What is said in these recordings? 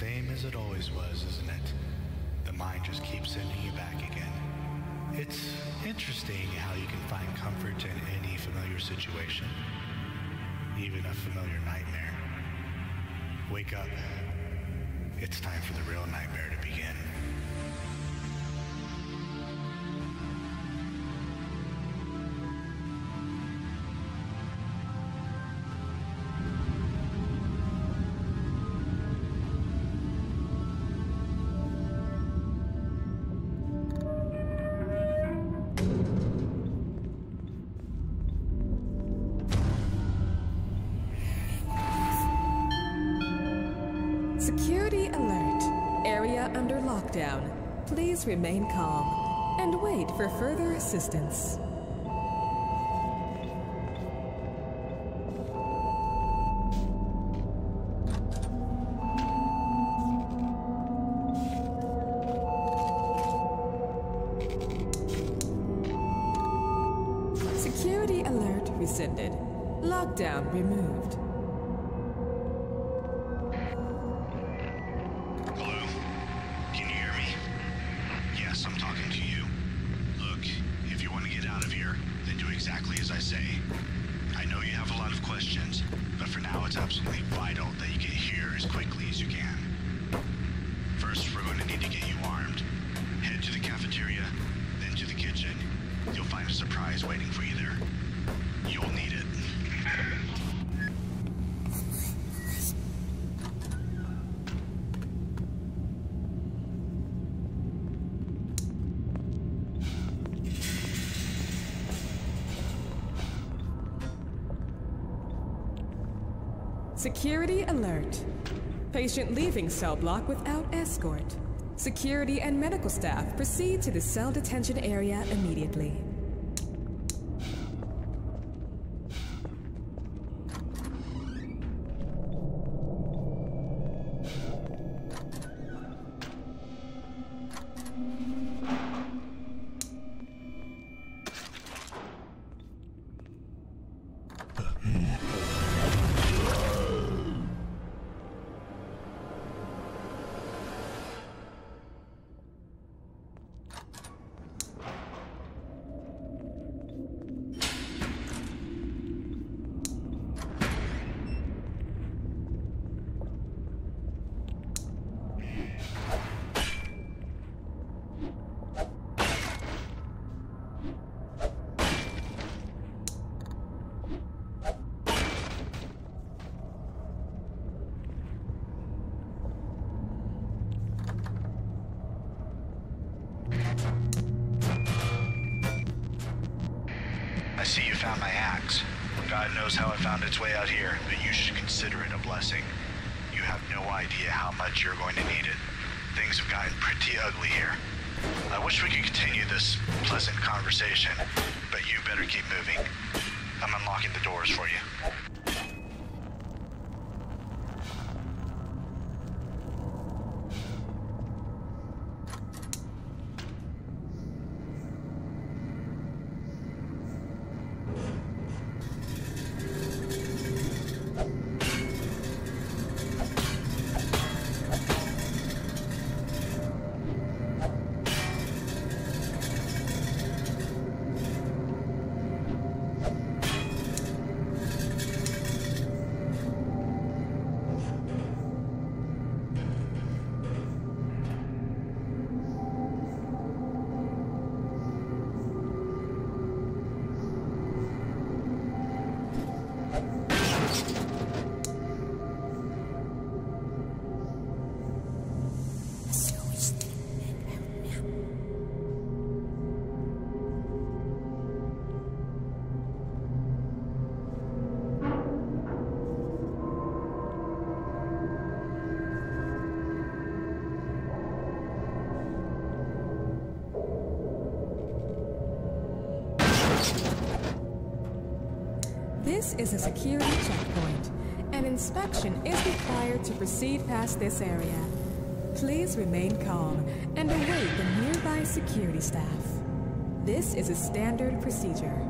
Same as it always was, isn't it? The mind just keeps sending you back again. It's interesting how you can find comfort in any familiar situation, even a familiar nightmare. Wake up. It's time for the real nightmare to begin. Lockdown removed. Security alert. Patient leaving cell block without escort. Security and medical staff proceed to the cell detention area immediately. is a security checkpoint. An inspection is required to proceed past this area. Please remain calm and await the nearby security staff. This is a standard procedure.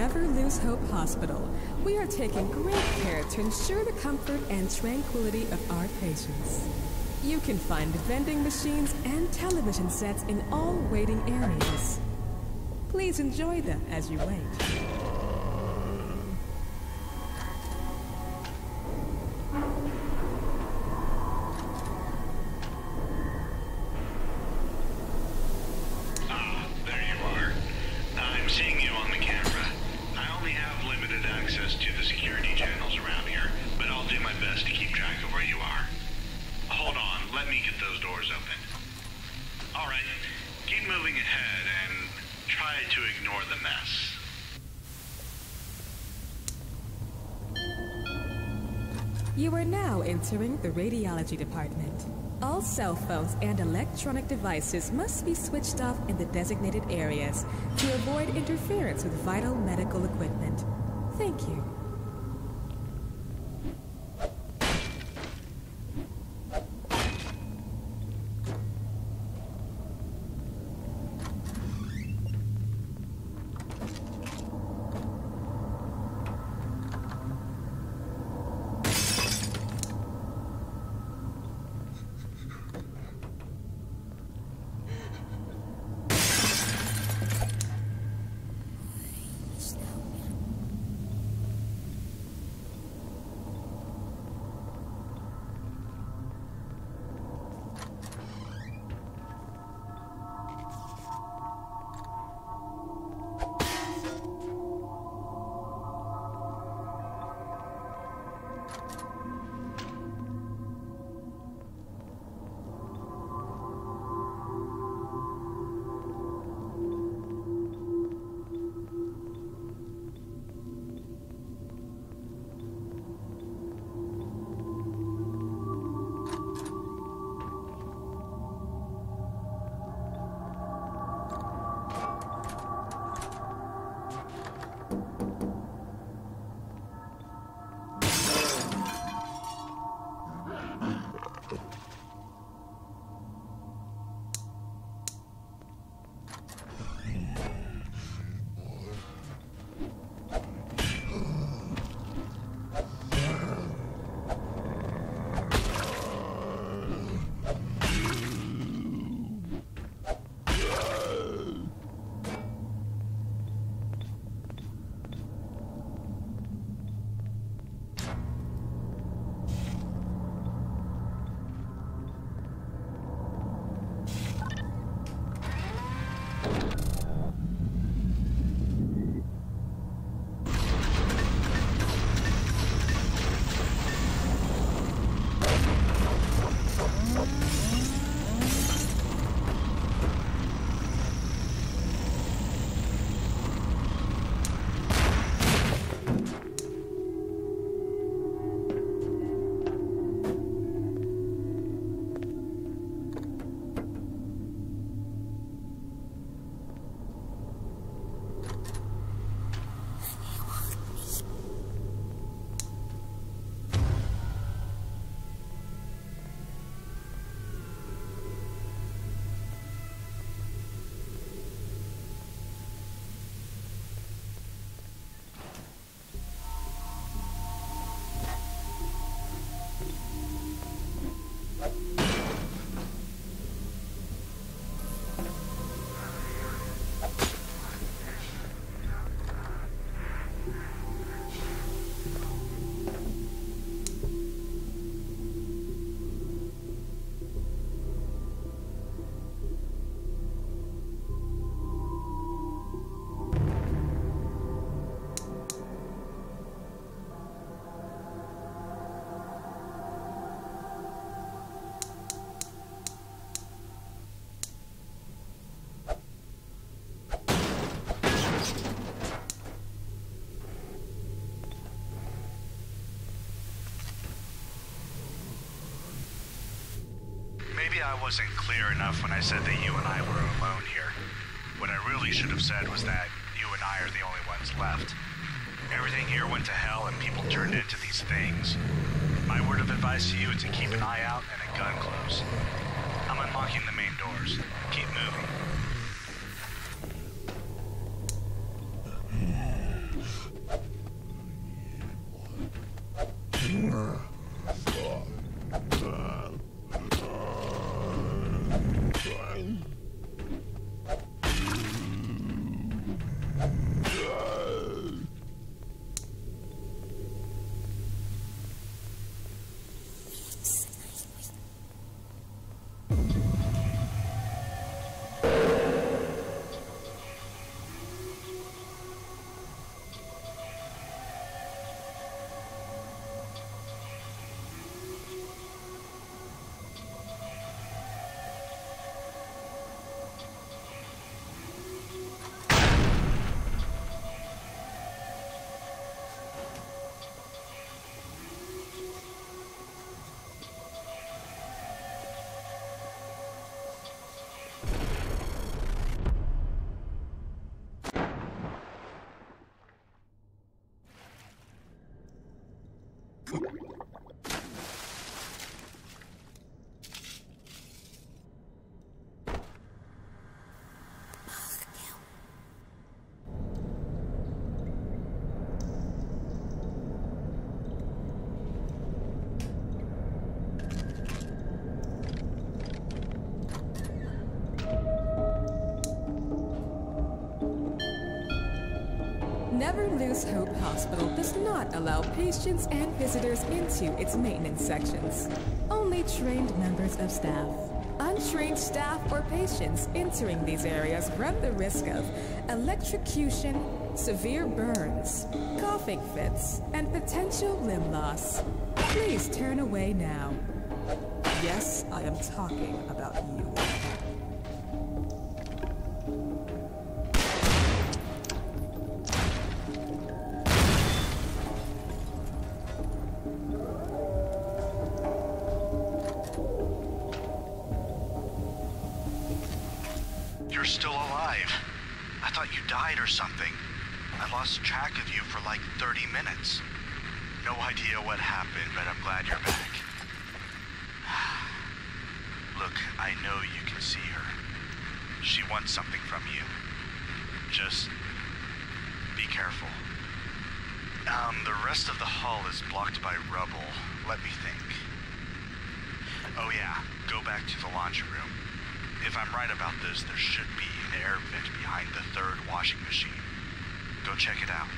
Never Lose Hope Hospital, we are taking great care to ensure the comfort and tranquility of our patients. You can find vending machines and television sets in all waiting areas. Please enjoy them as you wait. The radiology department. All cell phones and electronic devices must be switched off in the designated areas to avoid interference with vital medical equipment. Thank you. Maybe I wasn't clear enough when I said that you and I were alone here. What I really should have said was that you and I are the only ones left. Everything here went to hell and people turned into these things. My word of advice to you is to keep an eye out and a gun close. I'm unlocking the main doors. Keep moving. Never Lose Hope Hospital does not allow patients and visitors into its maintenance sections. Only trained members of staff. Untrained staff or patients entering these areas run the risk of electrocution, severe burns, coughing fits, and potential limb loss. Please turn away now. Yes, I am talking about you. If I'm right about this, there should be an air vent behind the third washing machine. Go check it out.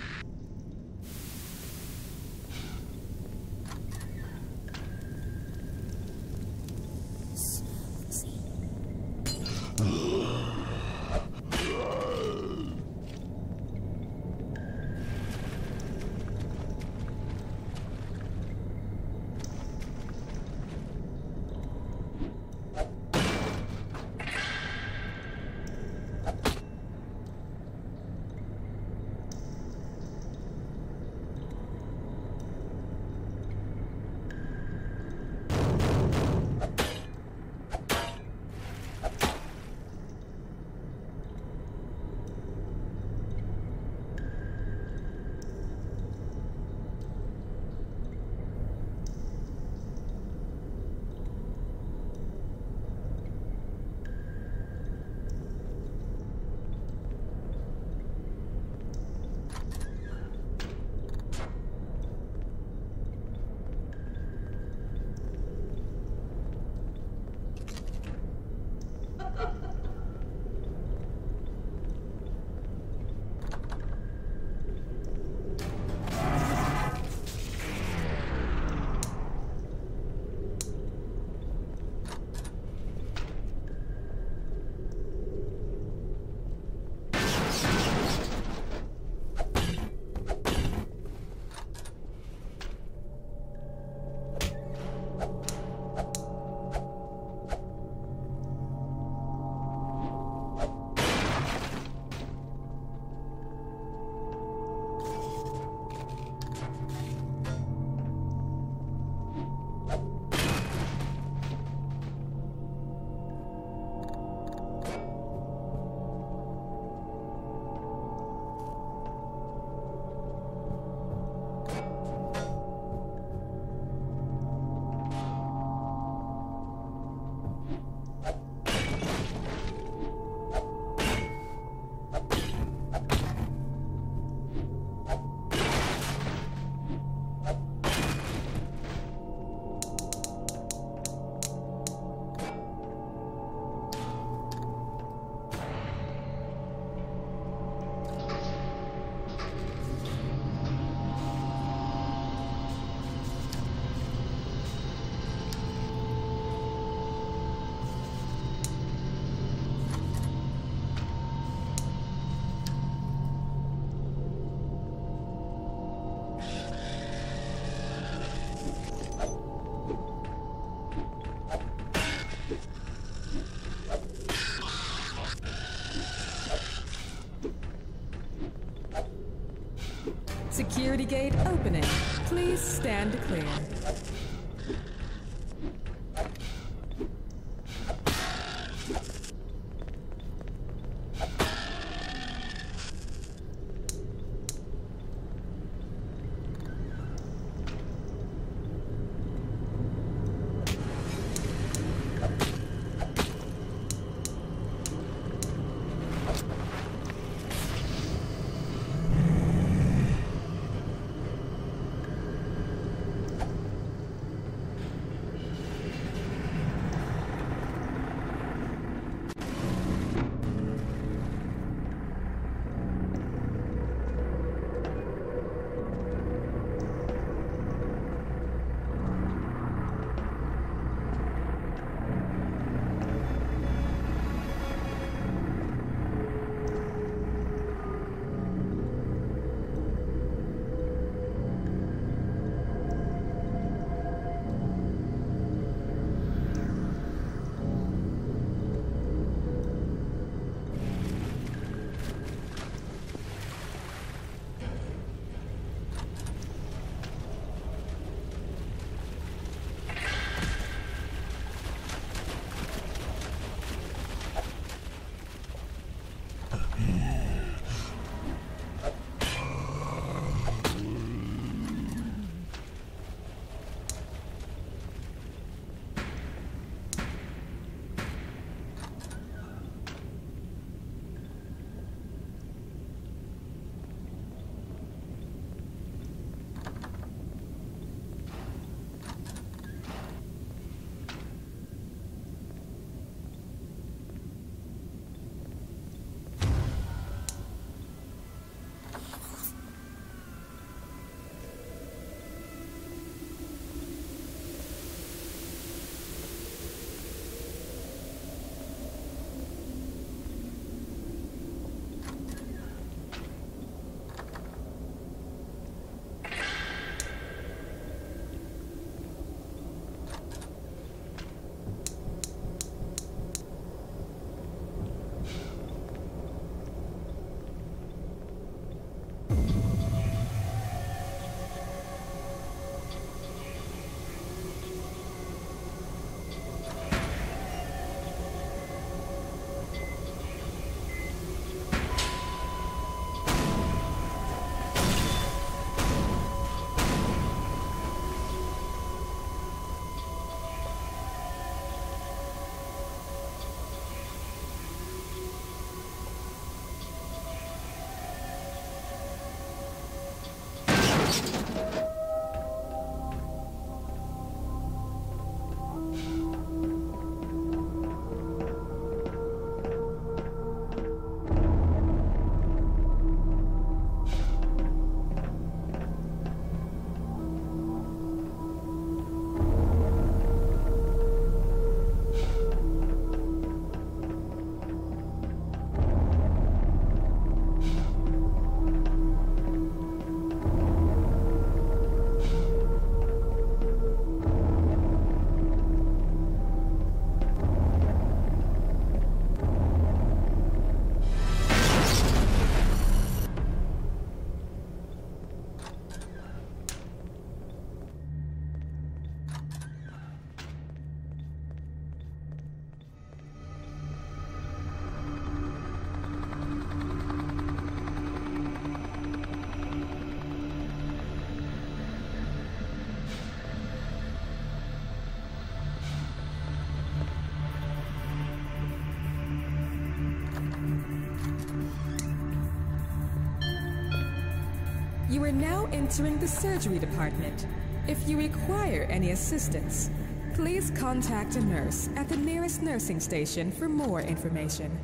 Gate opening. Please stand clear. Are now entering the surgery department. If you require any assistance, please contact a nurse at the nearest nursing station for more information.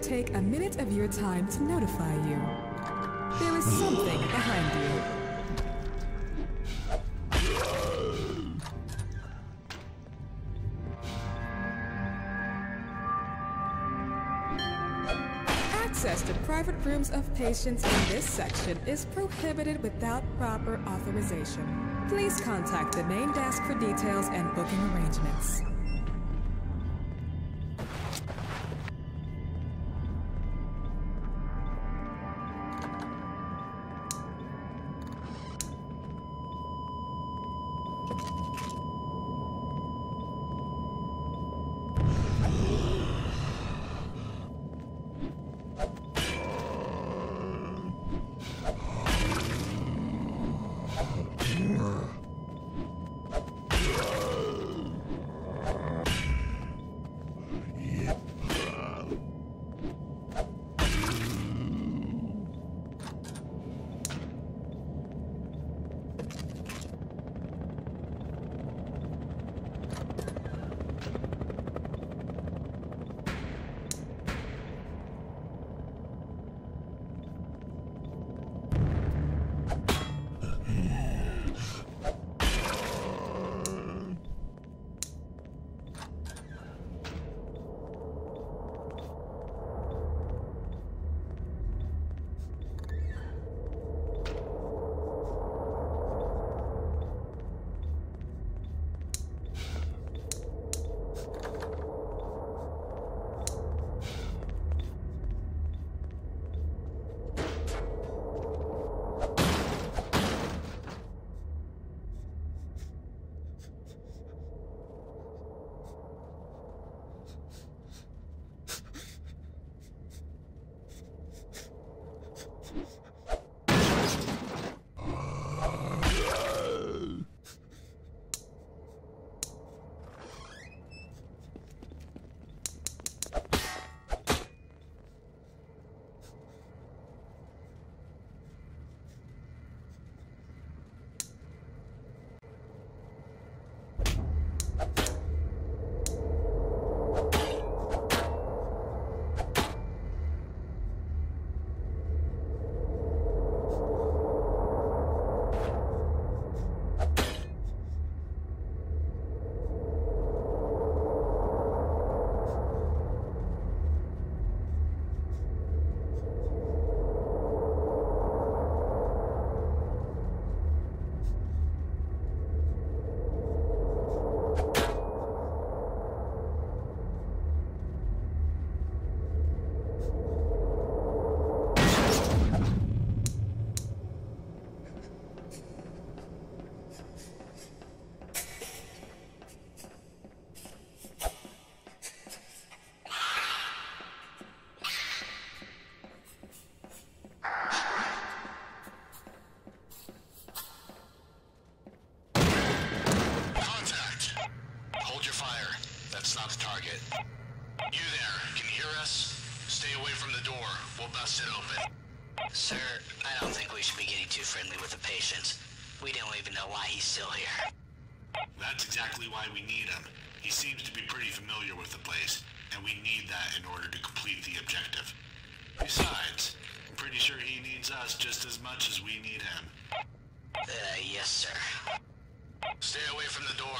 To take a minute of your time to notify you. There is something behind you. Access to private rooms of patients in this section is prohibited without proper authorization. Please contact the main desk for details and booking arrangements. open. Sir, I don't think we should be getting too friendly with the patients. We don't even know why he's still here. That's exactly why we need him. He seems to be pretty familiar with the place, and we need that in order to complete the objective. Besides, I'm pretty sure he needs us just as much as we need him. Uh, yes, sir. Stay away from the door.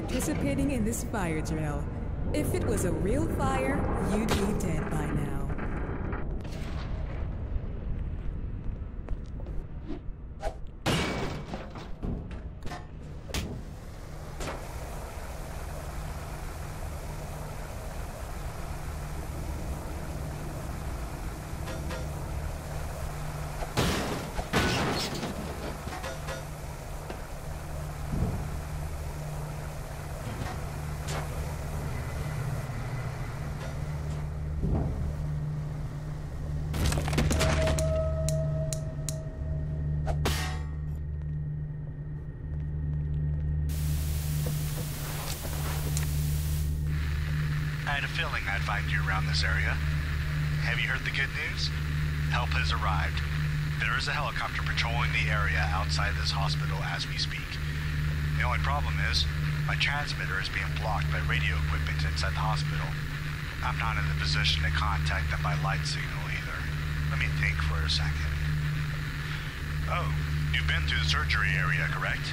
Participating in this fire drill. If it was a real fire, you'd be Feeling I'd find you around this area. Have you heard the good news? Help has arrived. There is a helicopter patrolling the area outside this hospital as we speak. The only problem is, my transmitter is being blocked by radio equipment inside the hospital. I'm not in the position to contact them by light signal either. Let me think for a second. Oh, you've been through the surgery area, correct?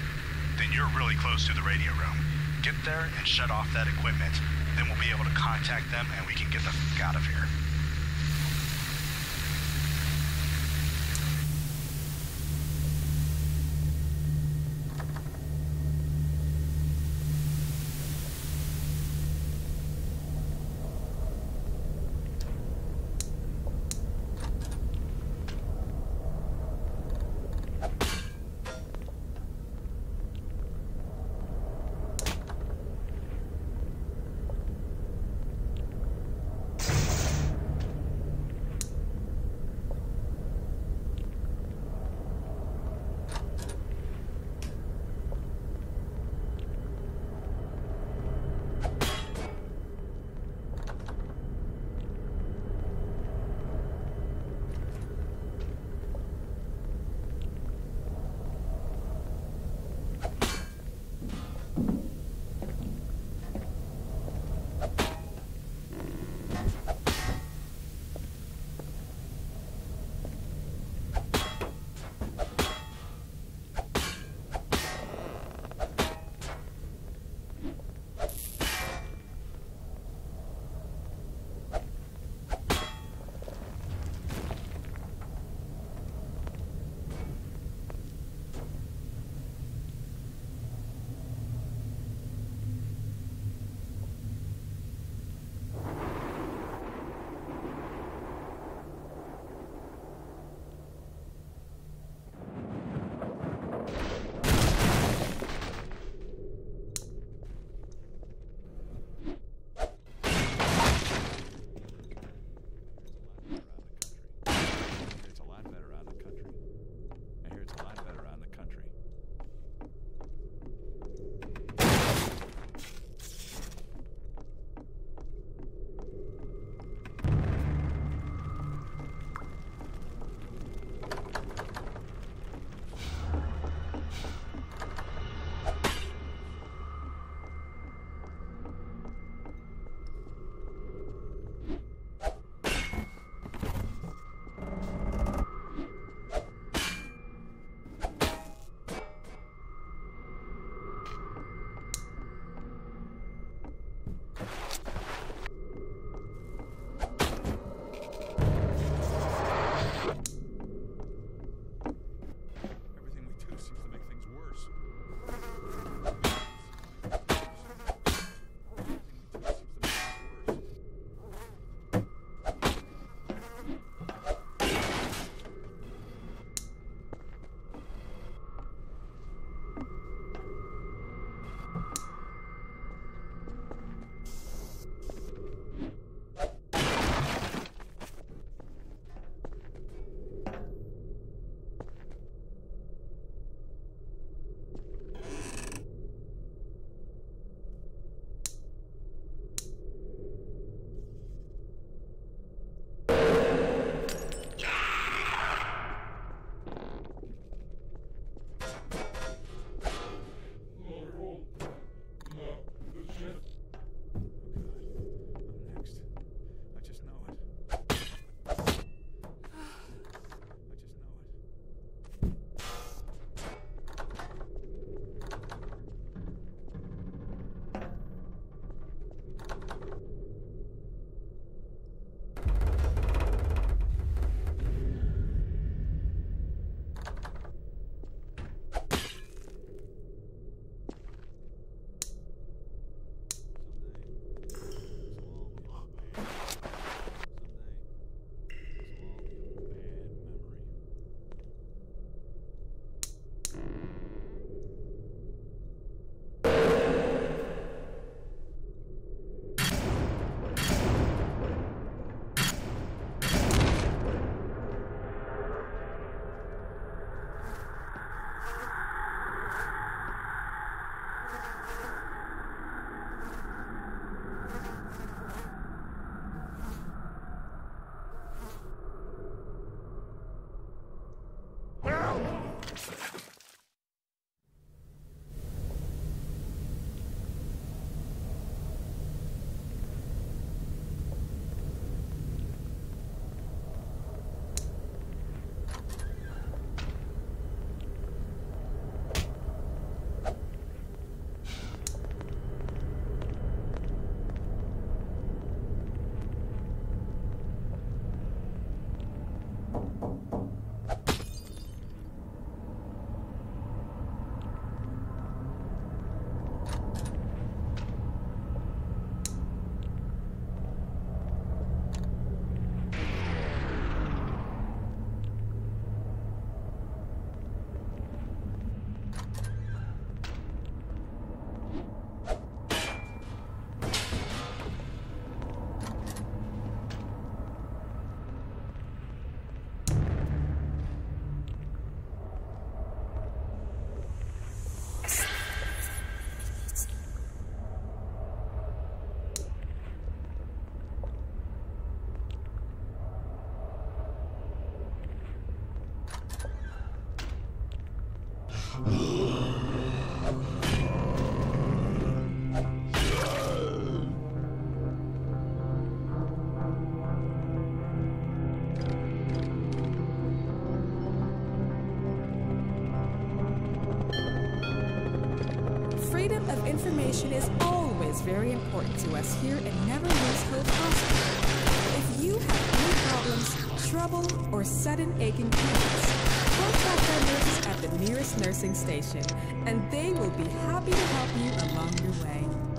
Then you're really close to the radio room. Get there and shut off that equipment. Then we'll be able to contact them and we can get the fuck out of here. Very important to us here and Never Lose Hope Hospital. If you have any problems, trouble, or sudden aching pains, contact our nurses at the nearest nursing station, and they will be happy to help you along your way.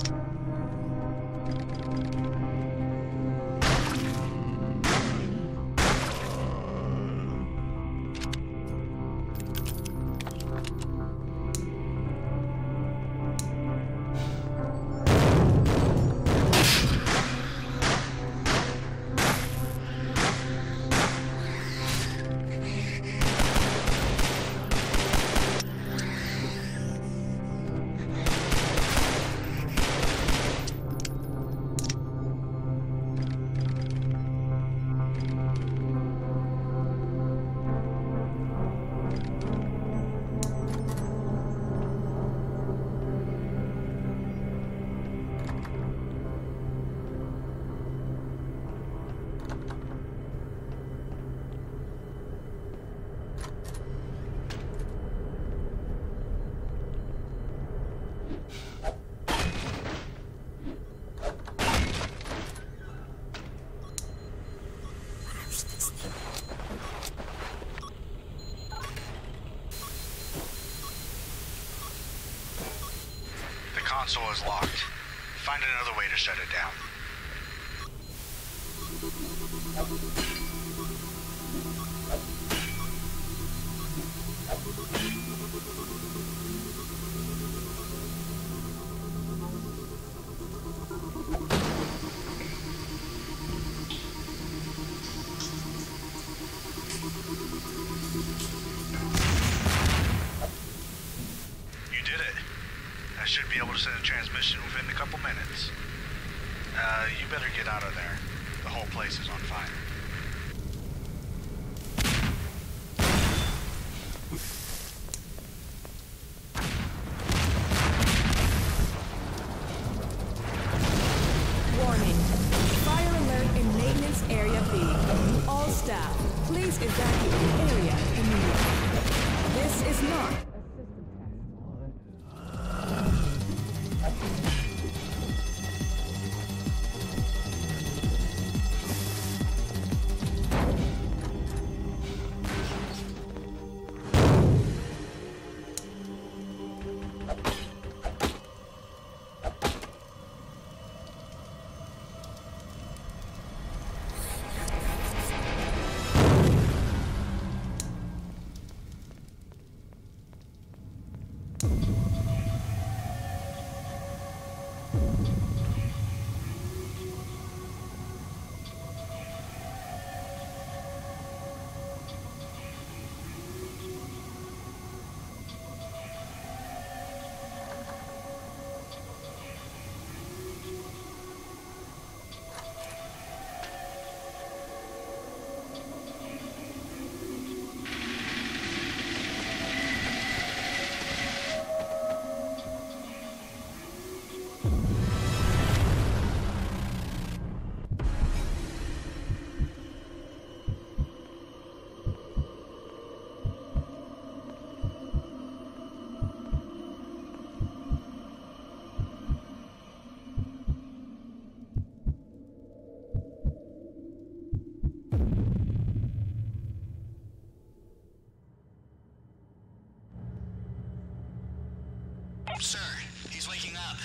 He's waking up.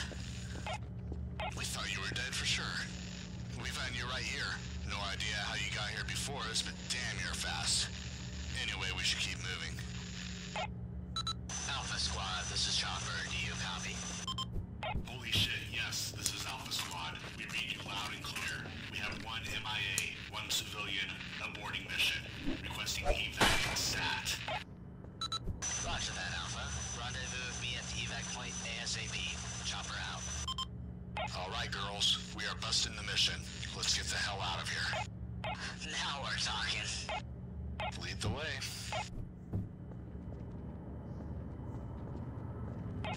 We thought you were dead for sure. We found you right here. No idea how you got here before us, but damn, you're fast. Anyway, we should keep busting. Let's get the hell out of here. Now we're talking. Lead the way.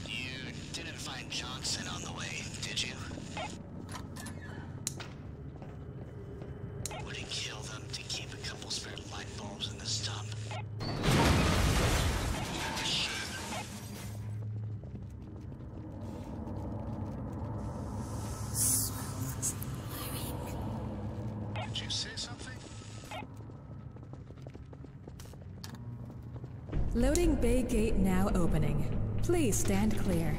You didn't find Johnson on the way, did you? Would it kill them to keep a couple spare light bulbs in this dump? Bay gate now opening. Please stand clear.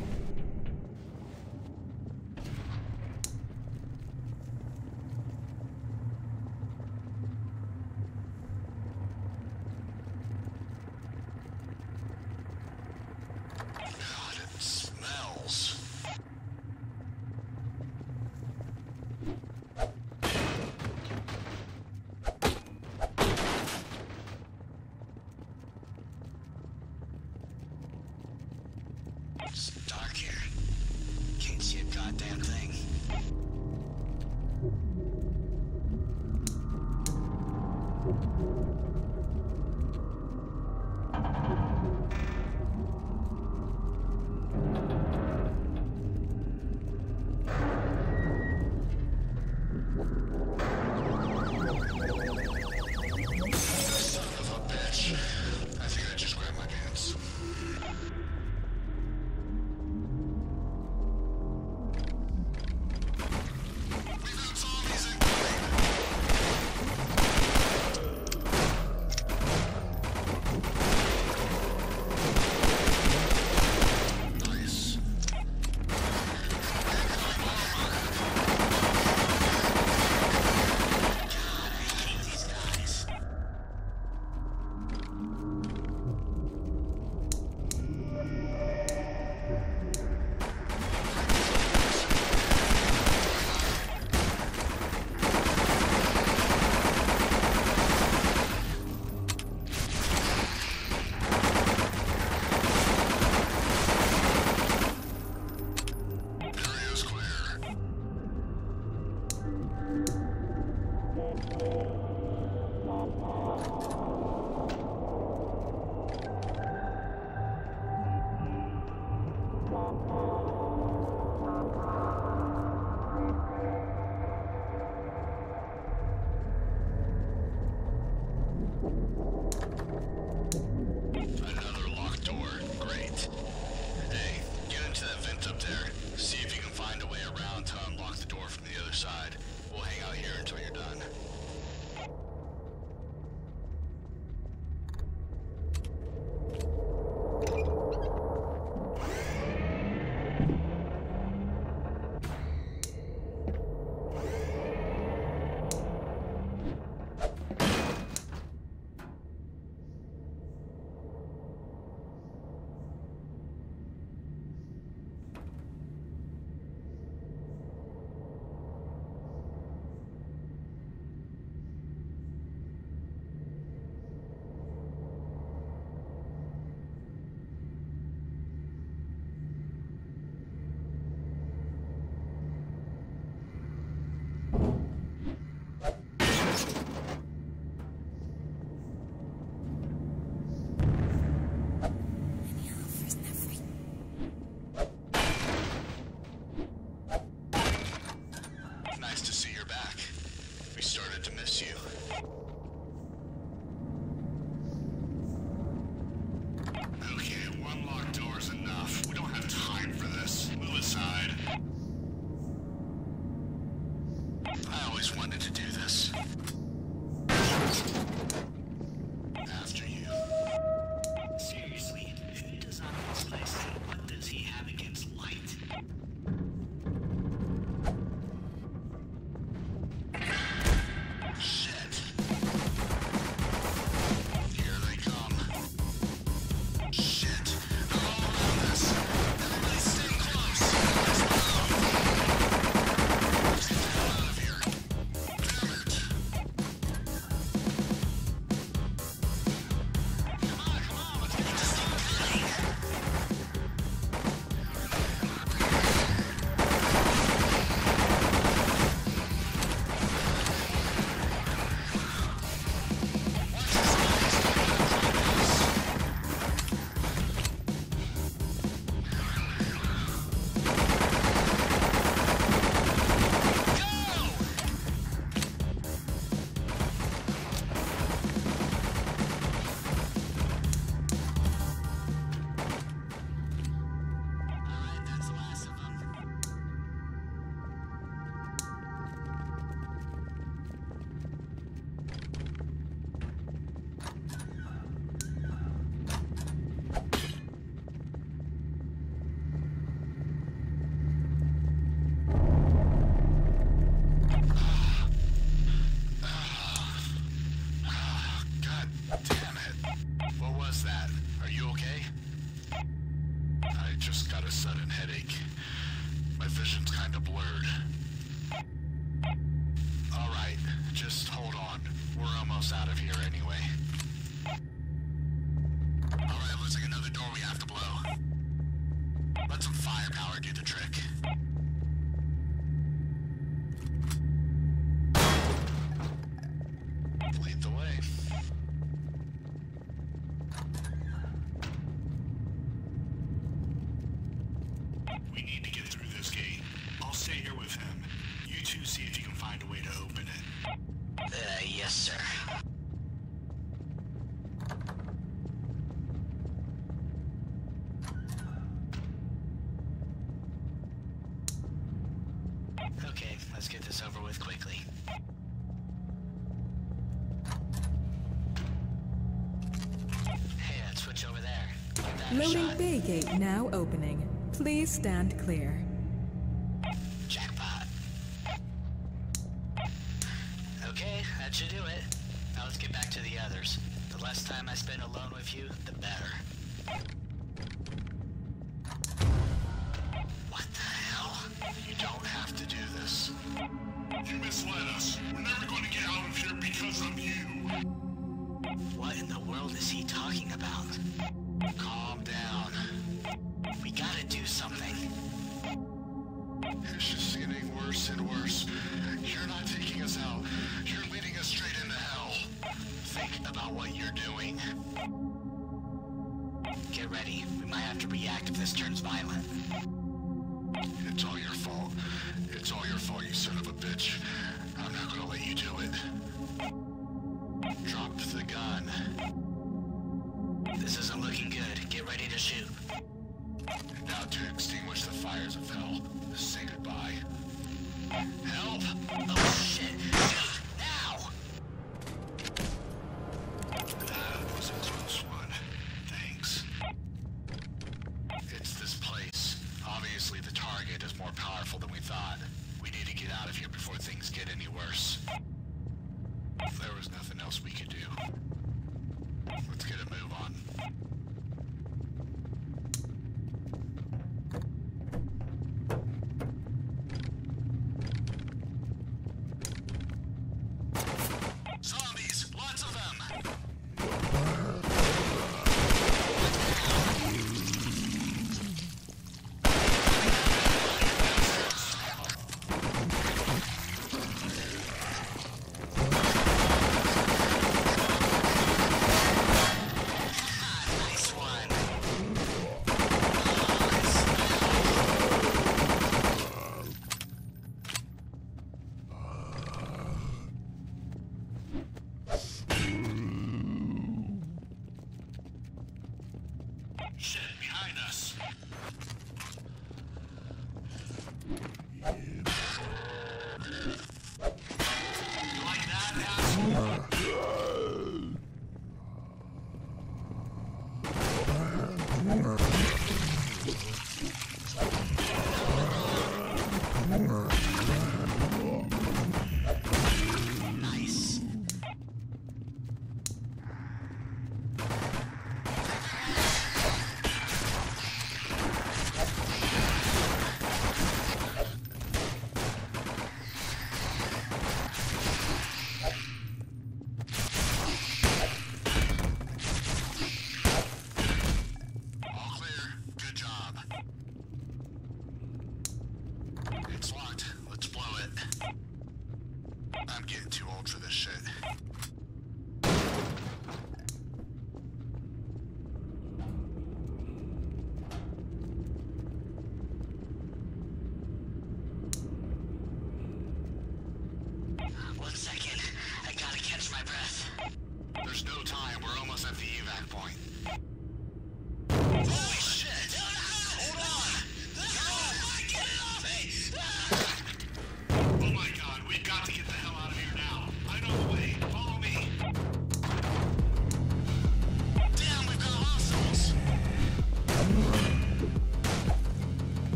Loading bay gate now opening. Please stand clear.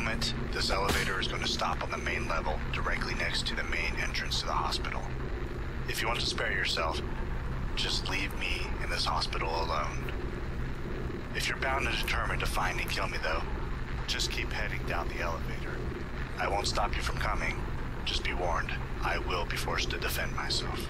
Moment, this elevator is going to stop on the main level, directly next to the main entrance to the hospital. If you want to spare yourself, just leave me in this hospital alone. If you're bound and determined to find and kill me, though, just keep heading down the elevator. I won't stop you from coming. Just be warned, I will be forced to defend myself.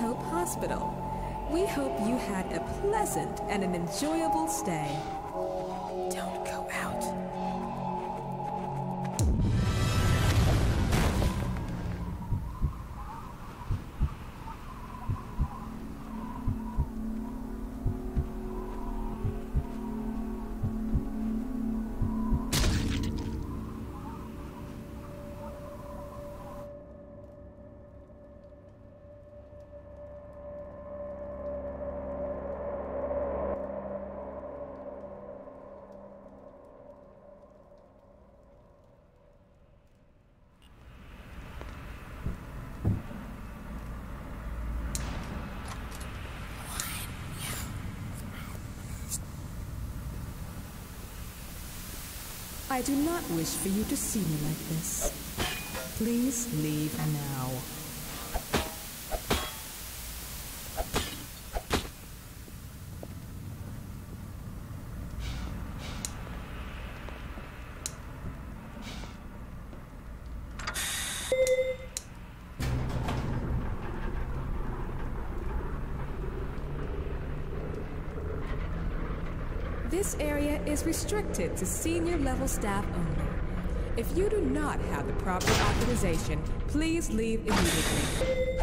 Hope Hospital. We hope you had a pleasant and an enjoyable stay. Don't go out. I do not wish for you to see me like this. Please leave now. This area is restricted to senior level staff only. If you do not have the proper authorization, please leave immediately.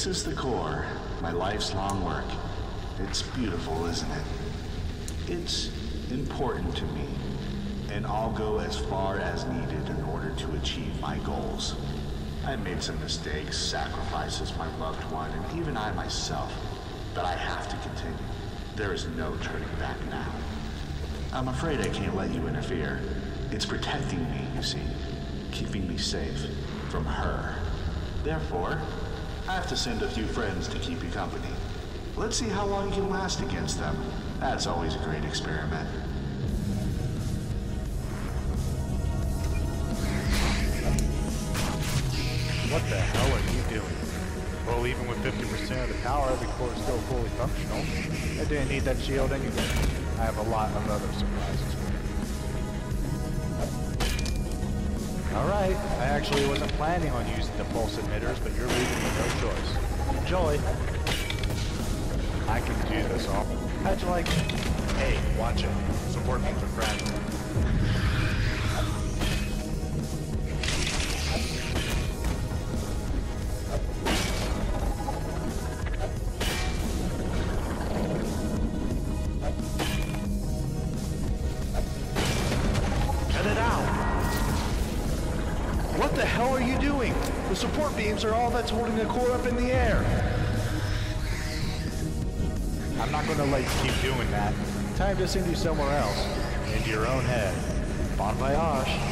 This is the core, my life's long work. It's beautiful, isn't it? It's important to me, and I'll go as far as needed in order to achieve my goals. I made some mistakes, sacrifices my loved one, and even I myself, but I have to continue. There is no turning back now. I'm afraid I can't let you interfere. It's protecting me, you see, keeping me safe from her. Therefore, I have to send a few friends to keep you company. Let's see how long you can last against them. That's always a great experiment. What the hell are you doing? Well, even with 50% of the power, the core is still fully functional. I didn't need that shield anyway. I have a lot of other surprises I actually wasn't planning on using the pulse emitters, but you're leaving me no choice. Enjoy! I can do this all. How'd you like it? Hey, watch it. Support me with friends. Core up in the air. I'm not gonna let you keep doing that. Time to send you somewhere else. Into your own head. Bon voyage.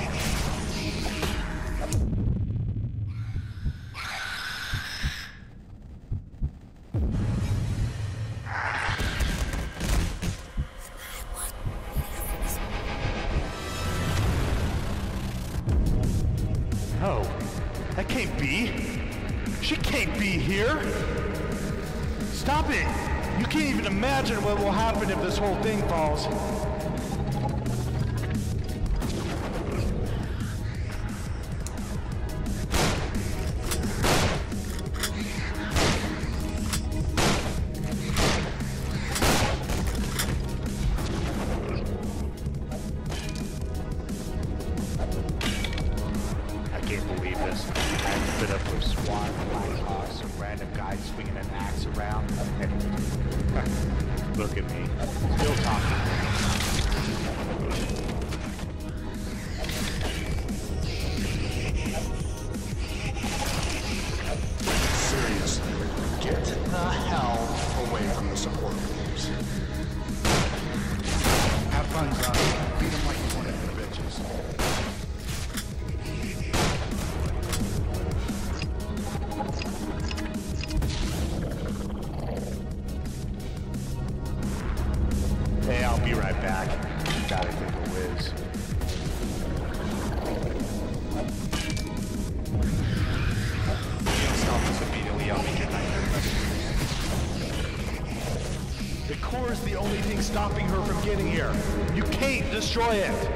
Getting here. You can't destroy it.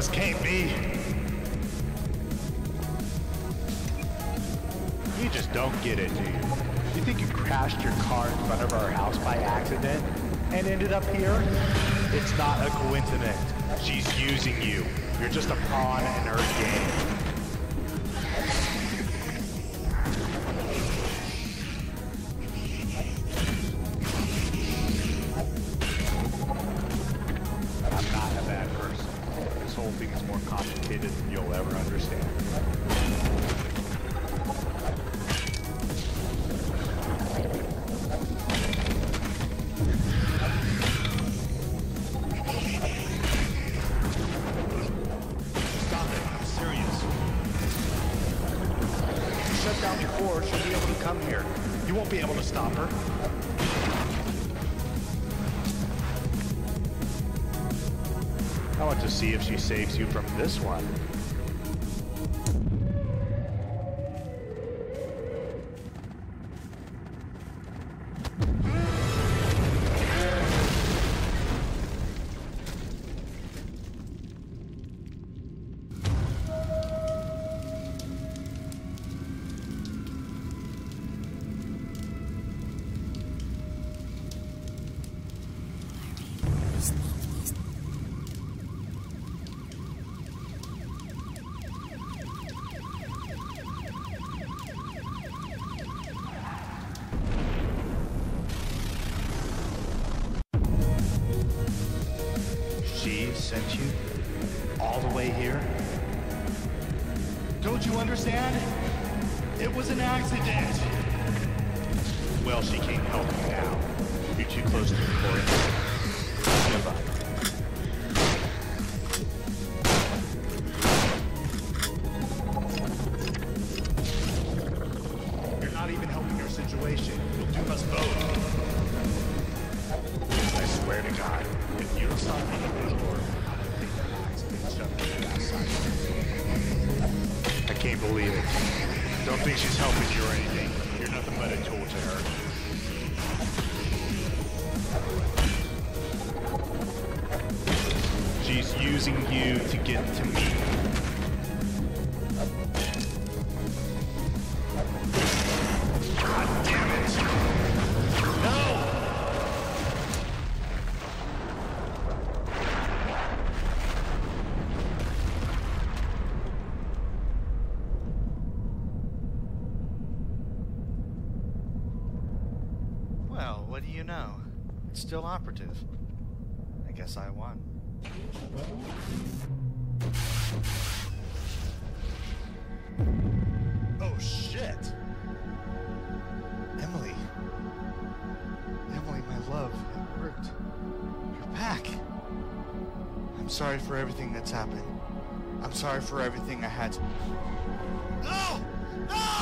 This can't be. You just don't get it, do you? You think you crashed your car in front of our house by accident and ended up here? It's not a coincidence. She's using you. You're just a pawn in her saves you from this one. Don't you understand? It was an accident. Well, she can't help you now. You're too close to the core. Still operative. I guess I won. Oh shit! Emily. Emily, my love, it worked. You're back. I'm sorry for everything that's happened. I'm sorry for everything I had to. No! No!